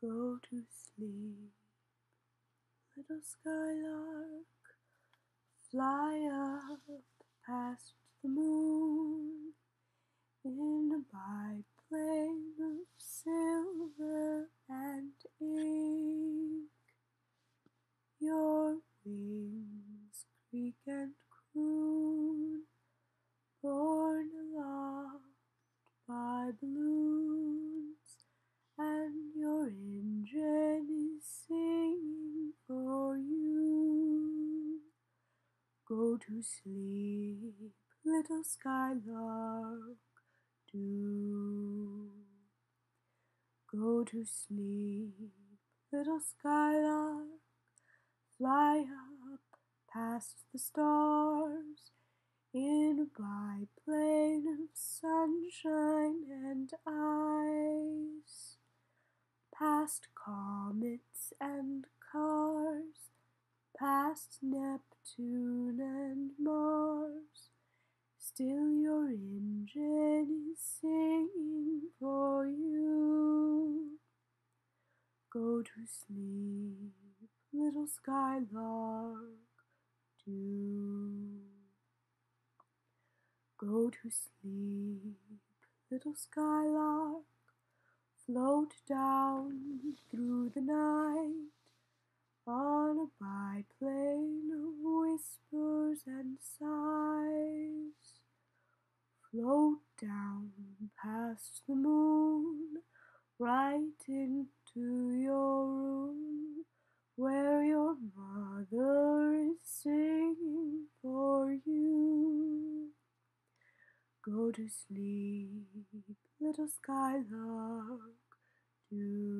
Go to sleep, little skylark. Fly up past the moon in a biplane of silver and ink. Your wings creak and croon, Go to sleep, little skylark, do. Go to sleep, little skylark, fly up past the stars in a biplane of sunshine and ice, past comets and cars, past Neptune and Mars. Still your engine is singing for you. Go to sleep, little skylark, do. Go to sleep, little skylark, float down through the night on a biplane of whispers and sighs. Float down past the moon, right into your room, where your mother is singing for you. Go to sleep, little skylark, do.